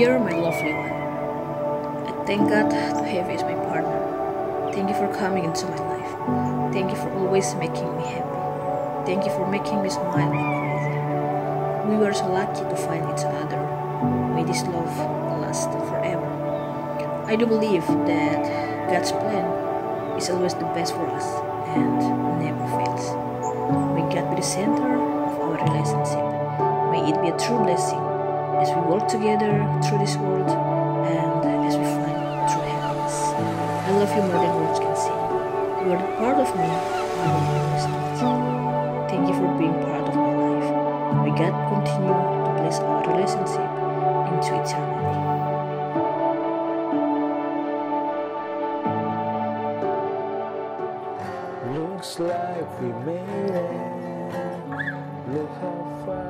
Dear my lovely one, I thank God to have you as my partner. Thank you for coming into my life. Thank you for always making me happy. Thank you for making me smile like crazy. We were so lucky to find each other. May this love last forever. I do believe that God's plan is always the best for us and never fails. May God be the center of our relationship. May it be a true blessing as we work together through this world and as we find true happiness. I love you more than words can say. You are the part of me I will always need. Thank you for being part of my life. May God continue to bless our relationship into eternity. Looks like we made it. Look how far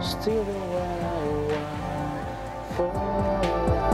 Still the way I want for life.